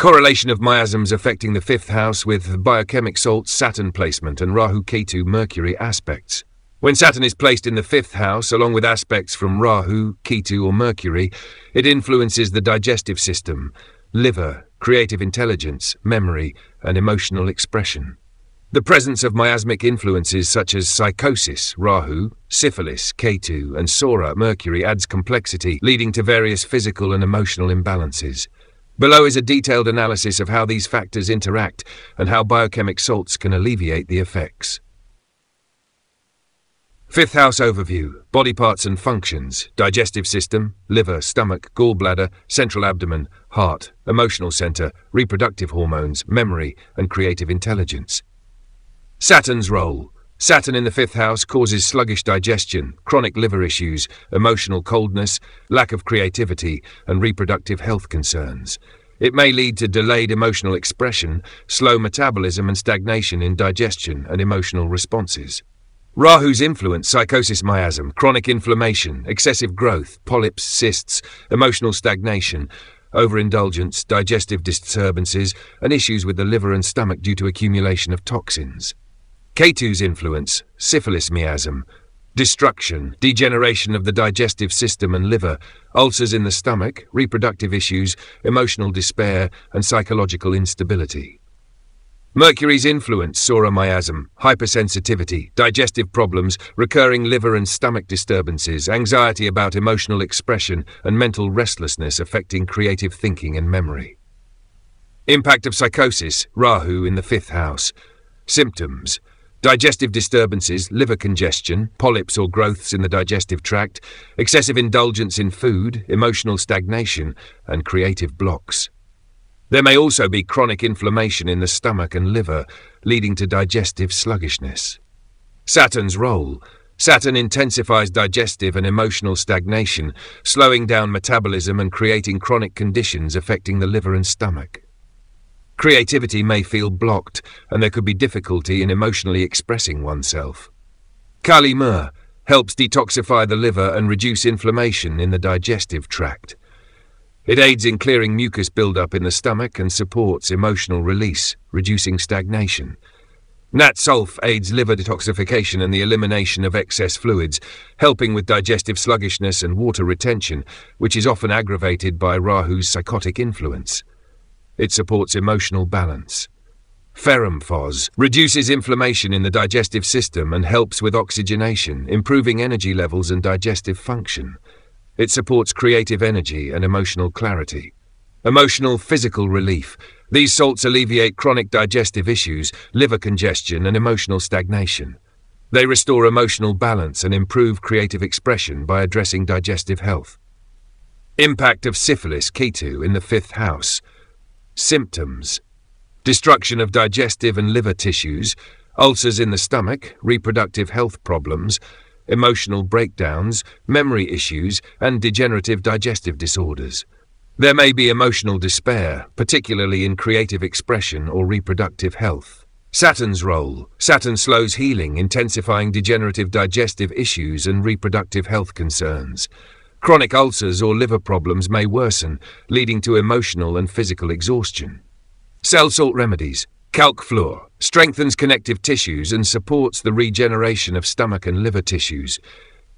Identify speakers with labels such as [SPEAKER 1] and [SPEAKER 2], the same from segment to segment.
[SPEAKER 1] Correlation of miasms affecting the fifth house with biochemic salts Saturn placement and Rahu Ketu Mercury aspects. When Saturn is placed in the fifth house, along with aspects from Rahu, Ketu, or Mercury, it influences the digestive system, liver, creative intelligence, memory, and emotional expression. The presence of miasmic influences such as sycosis, Rahu, syphilis, Ketu, and Psora, Mercury, adds complexity, leading to various physical and emotional imbalances. Below is a detailed analysis of how these factors interact and how biochemic salts can alleviate the effects. Fifth house overview body parts and functions digestive system, liver, stomach, gallbladder, central abdomen, heart, emotional center, reproductive hormones, memory, and creative intelligence. Saturn's role Saturn in the fifth house causes sluggish digestion, chronic liver issues, emotional coldness, lack of creativity, and reproductive health concerns. It may lead to delayed emotional expression, slow metabolism, and stagnation in digestion and emotional responses. Rahu's influence, sycosis miasm, chronic inflammation, excessive growth, polyps, cysts, emotional stagnation, overindulgence, digestive disturbances, and issues with the liver and stomach due to accumulation of toxins. Ketu's influence, syphilis miasm, destruction, degeneration of the digestive system and liver, ulcers in the stomach, reproductive issues, emotional despair, and psychological instability. Mercury's influence, Psora miasm, hypersensitivity, digestive problems, recurring liver and stomach disturbances, anxiety about emotional expression, and mental restlessness affecting creative thinking and memory. Impact of sycosis, Rahu in the fifth house. Symptoms digestive disturbances, liver congestion, polyps or growths in the digestive tract, excessive indulgence in food, emotional stagnation, and creative blocks. There may also be chronic inflammation in the stomach and liver, leading to digestive sluggishness. Saturn's role Saturn intensifies digestive and emotional stagnation, slowing down metabolism and creating chronic conditions affecting the liver and stomach. Creativity may feel blocked, and there could be difficulty in emotionally expressing oneself. Kali helps detoxify the liver and reduce inflammation in the digestive tract. It aids in clearing mucus buildup in the stomach and supports emotional release, reducing stagnation. Nat Sulph aids liver detoxification and the elimination of excess fluids, helping with digestive sluggishness and water retention, which is often aggravated by Rahu's sycotic influence. It supports emotional balance. Ferrum Phos reduces inflammation in the digestive system and helps with oxygenation, improving energy levels and digestive function. It supports creative energy and emotional clarity. Emotional physical relief. These salts alleviate chronic digestive issues, liver congestion, and emotional stagnation. They restore emotional balance and improve creative expression by addressing digestive health. Impact of syphilis Ketu in the fifth house. Symptoms Destruction of digestive and liver tissues, ulcers in the stomach, reproductive health problems, emotional breakdowns, memory issues, and degenerative digestive disorders. There may be emotional despair, particularly in creative expression or reproductive health. Saturn's role Saturn slows healing, intensifying degenerative digestive issues and reproductive health concerns. Chronic ulcers or liver problems may worsen, leading to emotional and physical exhaustion. Cell salt remedies Calc fluor strengthens connective tissues and supports the regeneration of stomach and liver tissues.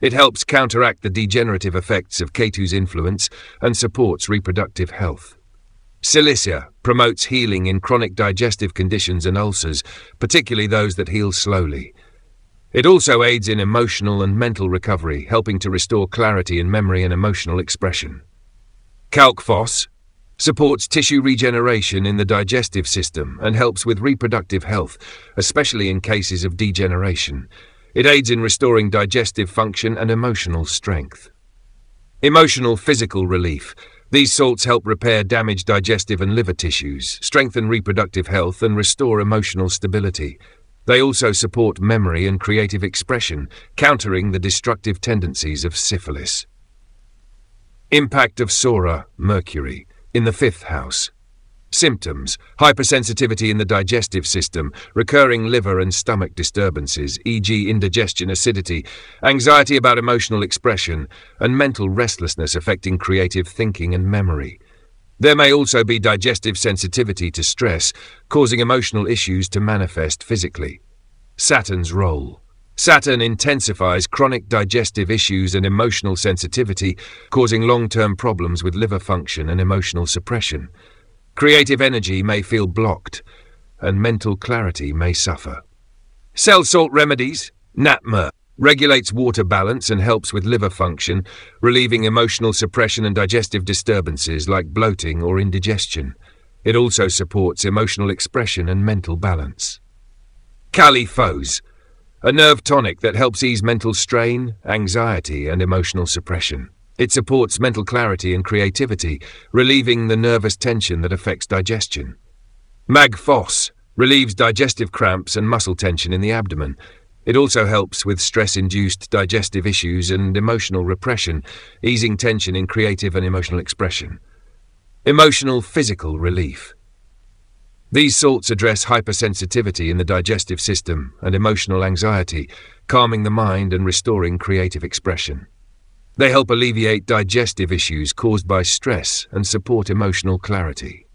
[SPEAKER 1] It helps counteract the degenerative effects of Ketu's influence and supports reproductive health. Silicea promotes healing in chronic digestive conditions and ulcers, particularly those that heal slowly. It also aids in emotional and mental recovery, helping to restore clarity in memory and emotional expression. Calc Phos supports tissue regeneration in the digestive system and helps with reproductive health, especially in cases of degeneration. It aids in restoring digestive function and emotional strength. Emotional physical relief. These salts help repair damaged digestive and liver tissues, strengthen reproductive health, and restore emotional stability. They also support memory and creative expression, countering the destructive tendencies of syphilis. Impact of Psora, Mercury in the fifth house. Symptoms hypersensitivity in the digestive system, recurring liver and stomach disturbances, e.g., indigestion, acidity, anxiety about emotional expression, and mental restlessness affecting creative thinking and memory. There may also be digestive sensitivity to stress, causing emotional issues to manifest physically. Saturn's role. Saturn intensifies chronic digestive issues and emotional sensitivity, causing long-term problems with liver function and emotional suppression. Creative energy may feel blocked, and mental clarity may suffer. Cell salt remedies. Nat Mur regulates water balance and helps with liver function, relieving emotional suppression and digestive disturbances like bloating or indigestion. It also supports emotional expression and mental balance. Kali Phos a nerve tonic that helps ease mental strain, anxiety, and emotional suppression. It supports mental clarity and creativity, relieving the nervous tension that affects digestion. Mag Phos relieves digestive cramps and muscle tension in the abdomen. It also helps with stress-induced digestive issues and emotional repression, easing tension in creative and emotional expression. Emotional physical relief. These salts address hypersensitivity in the digestive system and emotional anxiety, calming the mind and restoring creative expression. They help alleviate digestive issues caused by stress and support emotional clarity.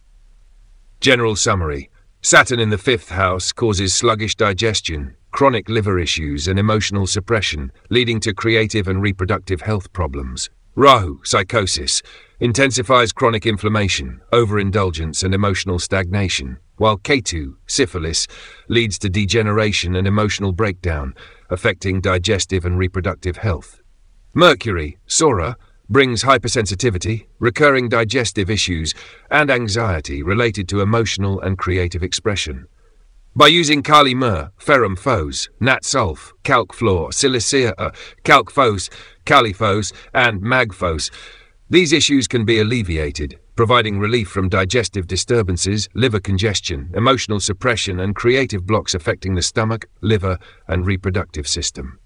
[SPEAKER 1] General summary Saturn in the fifth house causes sluggish digestion, chronic liver issues, and emotional suppression, leading to creative and reproductive health problems. Rahu, sycosis, intensifies chronic inflammation, overindulgence, and emotional stagnation, while Ketu, syphilis, leads to degeneration and emotional breakdown, affecting digestive and reproductive health. Mercury, Psora, brings hypersensitivity, recurring digestive issues, and anxiety related to emotional and creative expression. By using Kali Mur, Ferrum Phos, Nat Sulf, Calc Fluor, Silicea, uh, Calc Phos, Kali Phos, and Magphos, these issues can be alleviated, providing relief from digestive disturbances, liver congestion, emotional suppression, and creative blocks affecting the stomach, liver, and reproductive system.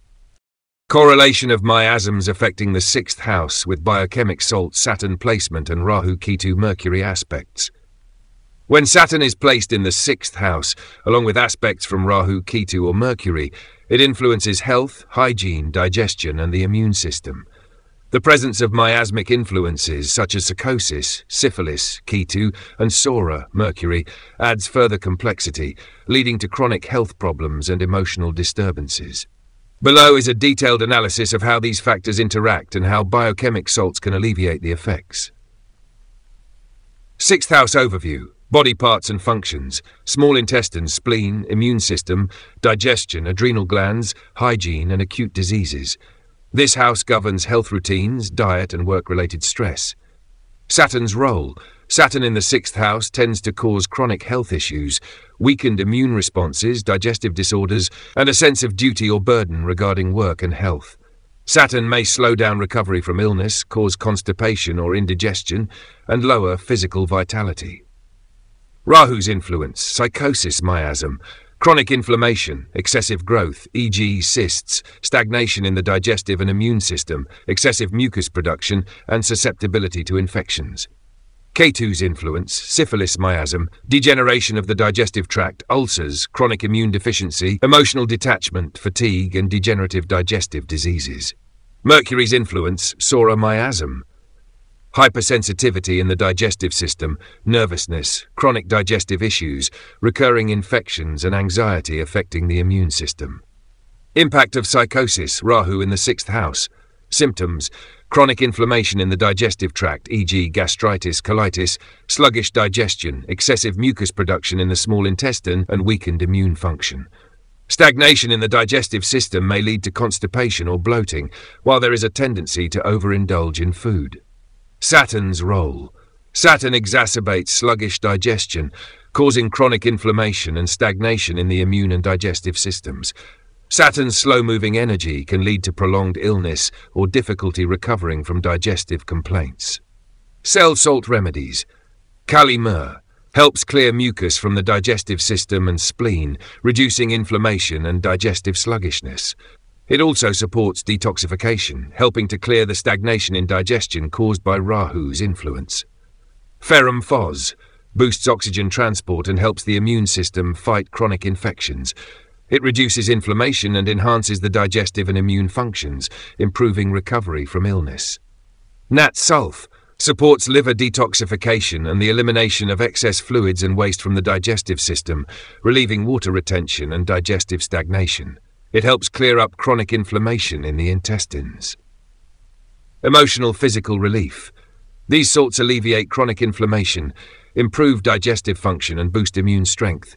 [SPEAKER 1] Correlation of miasms affecting the sixth house with biochemic salt Saturn placement and Rahu Ketu Mercury aspects. When Saturn is placed in the sixth house, along with aspects from Rahu, Ketu, or Mercury, it influences health, hygiene, digestion, and the immune system. The presence of miasmic influences such as sycosis, syphilis, Ketu, and Psora, Mercury, adds further complexity, leading to chronic health problems and emotional disturbances. Below is a detailed analysis of how these factors interact and how biochemic salts can alleviate the effects. Sixth House Overview Body parts and functions, small intestine, spleen, immune system, digestion, adrenal glands, hygiene and acute diseases. This house governs health routines, diet and work-related stress. Saturn's role. Saturn in the sixth house tends to cause chronic health issues, weakened immune responses, digestive disorders, and a sense of duty or burden regarding work and health. Saturn may slow down recovery from illness, cause constipation or indigestion, and lower physical vitality. Rahu's influence, sycosis miasm, chronic inflammation, excessive growth, e.g. cysts, stagnation in the digestive and immune system, excessive mucus production, and susceptibility to infections. Ketu's influence, syphilis miasm, degeneration of the digestive tract, ulcers, chronic immune deficiency, emotional detachment, fatigue, and degenerative digestive diseases. Mercury's influence, Psora miasm, hypersensitivity in the digestive system, nervousness, chronic digestive issues, recurring infections and anxiety affecting the immune system. Impact of sycosis, Rahu in the sixth house. Symptoms, chronic inflammation in the digestive tract, e.g. gastritis, colitis, sluggish digestion, excessive mucus production in the small intestine, and weakened immune function. Stagnation in the digestive system may lead to constipation or bloating, while there is a tendency to overindulge in food. Saturn's role. Saturn exacerbates sluggish digestion, causing chronic inflammation and stagnation in the immune and digestive systems. Saturn's slow-moving energy can lead to prolonged illness or difficulty recovering from digestive complaints. Cell salt remedies. Kali helps clear mucus from the digestive system and spleen, reducing inflammation and digestive sluggishness. It also supports detoxification, helping to clear the stagnation in digestion caused by Rahu's influence. Ferrum Phos boosts oxygen transport and helps the immune system fight chronic infections. It reduces inflammation and enhances the digestive and immune functions, improving recovery from illness. Nat Sulf supports liver detoxification and the elimination of excess fluids and waste from the digestive system, relieving water retention and digestive stagnation. It helps clear up chronic inflammation in the intestines. Emotional physical relief. These salts alleviate chronic inflammation, improve digestive function, and boost immune strength.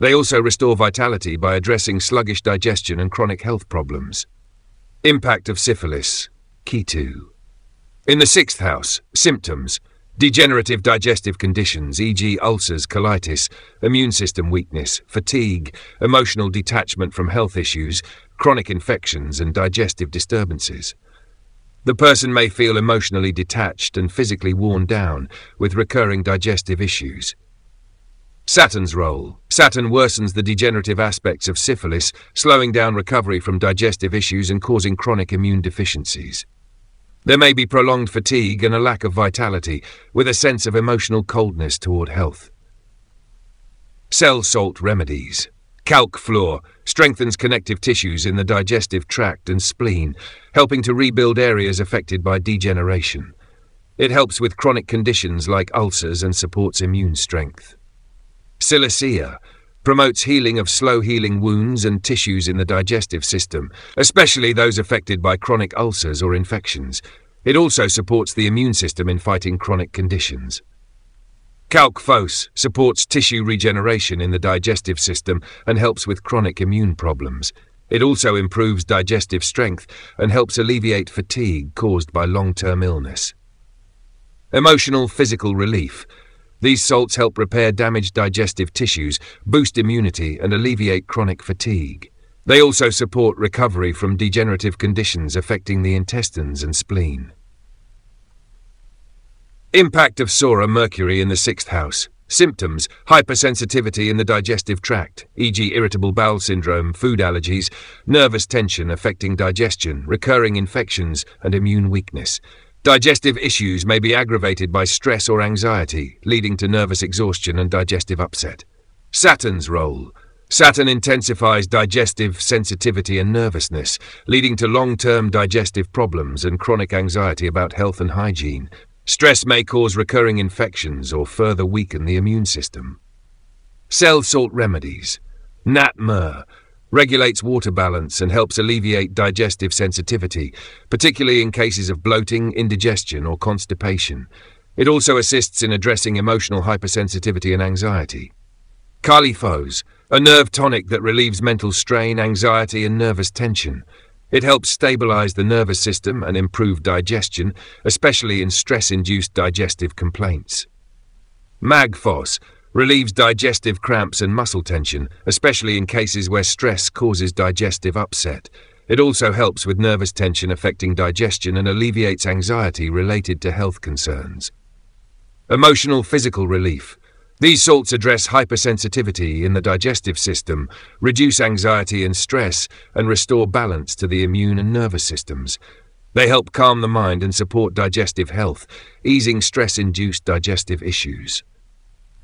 [SPEAKER 1] They also restore vitality by addressing sluggish digestion and chronic health problems. Impact of syphilis. Ketu. In the sixth house, symptoms. Degenerative digestive conditions, e.g., ulcers, colitis, immune system weakness, fatigue, emotional detachment from health issues, chronic infections, and digestive disturbances. The person may feel emotionally detached and physically worn down with recurring digestive issues. Saturn's role. Saturn worsens the degenerative aspects of syphilis, slowing down recovery from digestive issues and causing chronic immune deficiencies. There may be prolonged fatigue and a lack of vitality, with a sense of emotional coldness toward health. Cell salt remedies. Calc fluor strengthens connective tissues in the digestive tract and spleen, helping to rebuild areas affected by degeneration. It helps with chronic conditions like ulcers and supports immune strength. Silicea promotes healing of slow-healing wounds and tissues in the digestive system, especially those affected by chronic ulcers or infections. It also supports the immune system in fighting chronic conditions. Calc Phos supports tissue regeneration in the digestive system and helps with chronic immune problems. It also improves digestive strength and helps alleviate fatigue caused by long-term illness. Emotional physical relief these salts help repair damaged digestive tissues, boost immunity, and alleviate chronic fatigue. They also support recovery from degenerative conditions affecting the intestines and spleen. Impact of Psora Mercury in the sixth house. Symptoms hypersensitivity in the digestive tract, e.g., irritable bowel syndrome, food allergies, nervous tension affecting digestion, recurring infections, and immune weakness. Digestive issues may be aggravated by stress or anxiety, leading to nervous exhaustion and digestive upset. Saturn's role. Saturn intensifies digestive sensitivity and nervousness, leading to long-term digestive problems and chronic anxiety about health and hygiene. Stress may cause recurring infections or further weaken the immune system. Cell salt remedies. Nat Mur regulates water balance and helps alleviate digestive sensitivity, particularly in cases of bloating, indigestion, or constipation. It also assists in addressing emotional hypersensitivity and anxiety. Kali Phos, a nerve tonic that relieves mental strain, anxiety, and nervous tension. It helps stabilize the nervous system and improve digestion, especially in stress-induced digestive complaints. Magphos relieves digestive cramps and muscle tension, especially in cases where stress causes digestive upset. It also helps with nervous tension affecting digestion and alleviates anxiety related to health concerns. Emotional physical relief. These salts address hypersensitivity in the digestive system, reduce anxiety and stress, and restore balance to the immune and nervous systems. They help calm the mind and support digestive health, easing stress-induced digestive issues.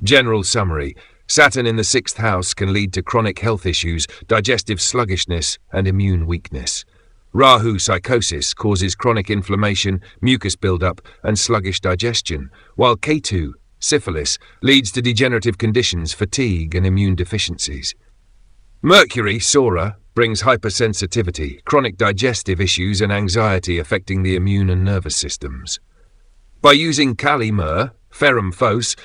[SPEAKER 1] General summary Saturn in the sixth house can lead to chronic health issues, digestive sluggishness, and immune weakness. Rahu sycosis causes chronic inflammation, mucus buildup, and sluggish digestion, while Ketu, syphilis, leads to degenerative conditions, fatigue, and immune deficiencies. Mercury, Psora, brings hypersensitivity, chronic digestive issues, and anxiety affecting the immune and nervous systems. By using Kali Mur, Ferrum Phos,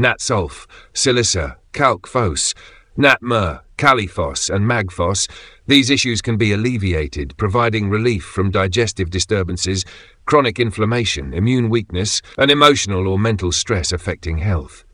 [SPEAKER 1] Natsulf, Silica, Calc Phos, Natmur, Kali Phos, and Magphos, these issues can be alleviated, providing relief from digestive disturbances, chronic inflammation, immune weakness, and emotional or mental stress affecting health.